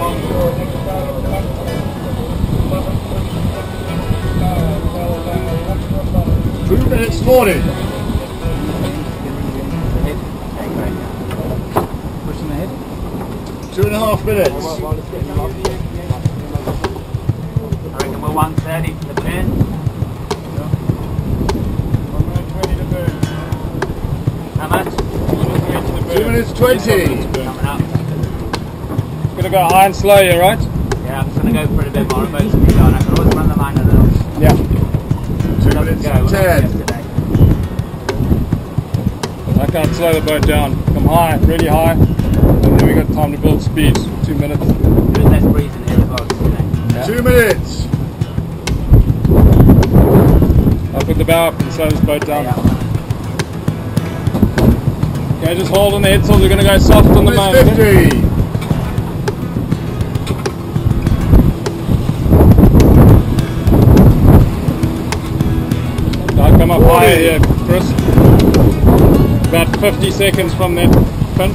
Two minutes morning. Pushing ahead. Two and a half minutes. I reckon we're 130 for the turn. How much? Two minutes 20 to go high and slow, yeah, right? Yeah, I'm just going to go for a bit more emotion going. I can always run the line a little. Yeah. Two minutes. Go, Ten. I can't slow the boat down. Come high, really high. And then we got time to build speed. Two minutes. There's less breeze in here as well. Yeah. Two minutes. I'll put the bow up and slow this boat down. Yeah. Okay, just hold on the head sails. We're going to go soft on the moment. 50. Yeah, Chris. About 50 seconds from that pin.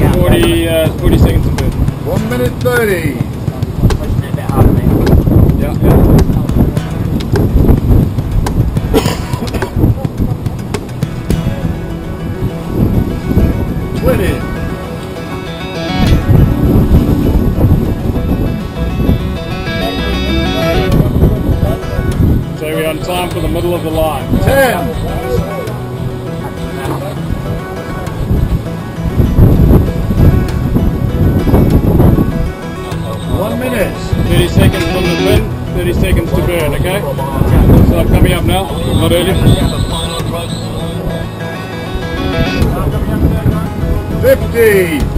Yeah. 40, uh, 40 seconds to burn. 1 minute 30. on time for the middle of the line. Ten. One minute. 30 seconds from the pin, 30 seconds to burn, okay? So I'm coming up now, not early. 50.